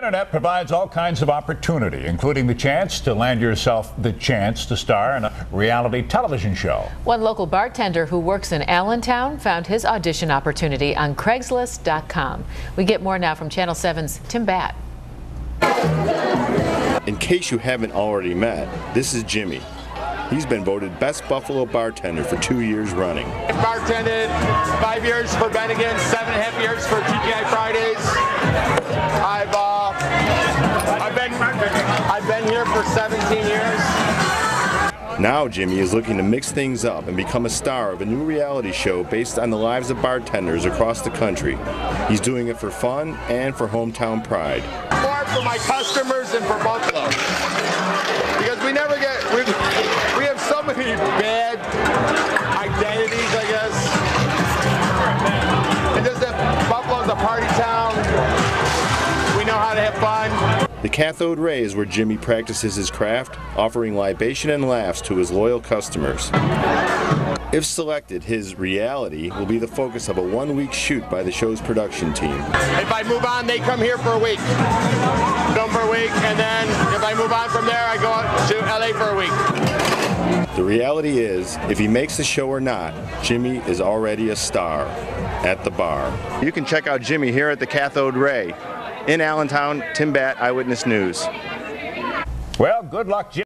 The internet provides all kinds of opportunity, including the chance to land yourself the chance to star in a reality television show. One local bartender who works in Allentown found his audition opportunity on Craigslist.com. We get more now from Channel 7's Tim Batt. In case you haven't already met, this is Jimmy. He's been voted Best Buffalo Bartender for two years running. I've bartended five years for Bennigan, seven been here for 17 years. Now Jimmy is looking to mix things up and become a star of a new reality show based on the lives of bartenders across the country. He's doing it for fun and for hometown pride. More for my customers and for Buffalo. Because we never get we, we have so many bad identities, I guess. And just that Buffalo's a party town. We know how to have fun. The cathode ray is where Jimmy practices his craft, offering libation and laughs to his loyal customers. If selected, his reality will be the focus of a one-week shoot by the show's production team. If I move on, they come here for a week. Film for a week, and then if I move on from there, I go to LA for a week. The reality is, if he makes the show or not, Jimmy is already a star at the bar. You can check out Jimmy here at the Cathode Ray. In Allentown, Tim Batt, Eyewitness News. Well, good luck, Jim.